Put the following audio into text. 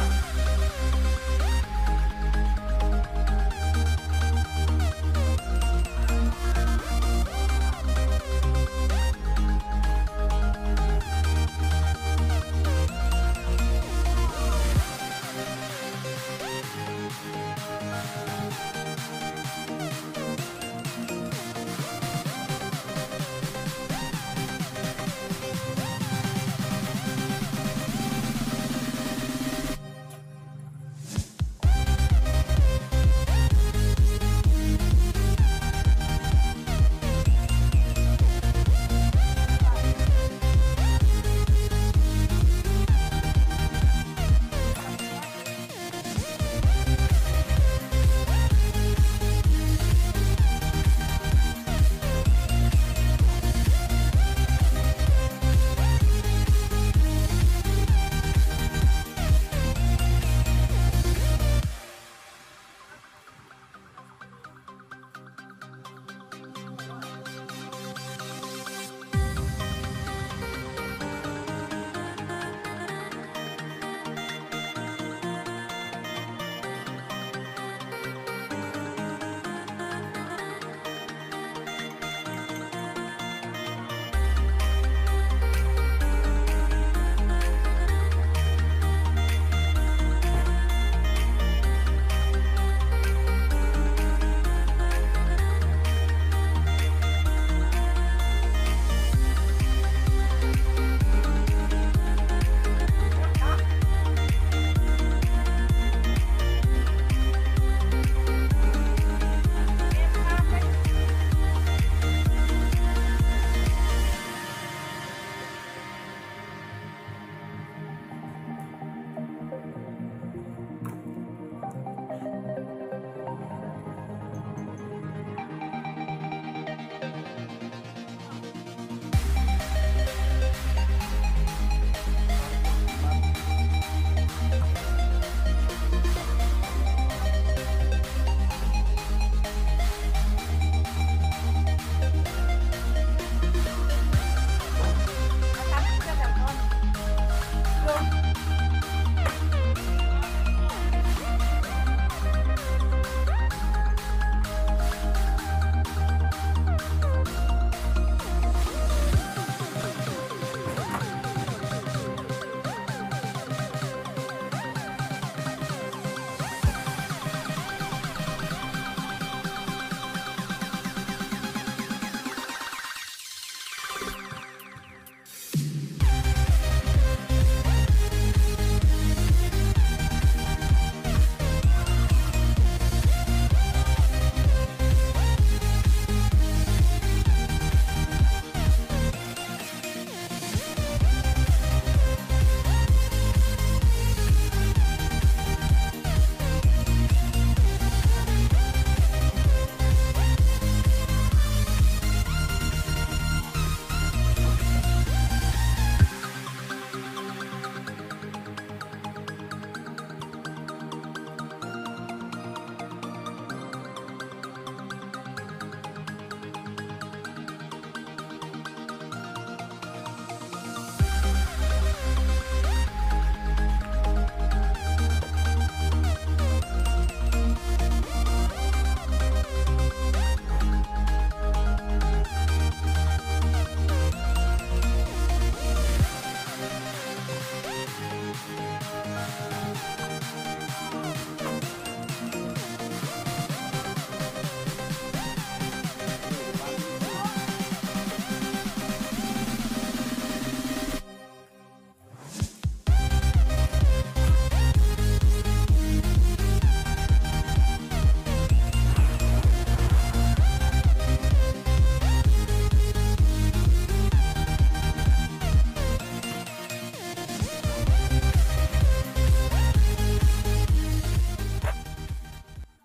up.